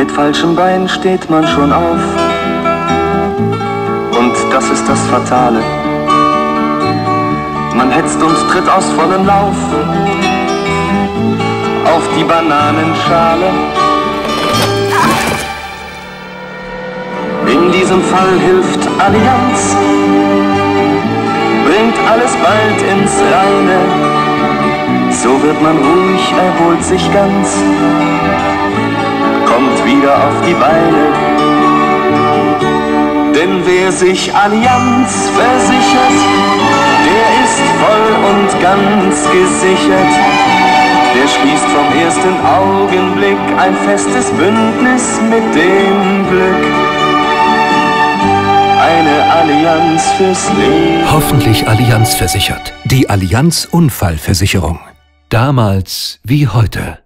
Mit falschem Bein steht man schon auf. Und das ist das Fatale. Man hetzt und tritt aus vollem Lauf auf die Bananenschale. In diesem Fall hilft Allianz, bringt alles bald ins Reine. So wird man ruhig, erholt sich ganz auf die Beine. Denn wer sich Allianz versichert, der ist voll und ganz gesichert. Der schließt vom ersten Augenblick ein festes Bündnis mit dem Glück. Eine Allianz fürs Leben. Hoffentlich Allianz versichert. Die Allianz Unfallversicherung. Damals wie heute.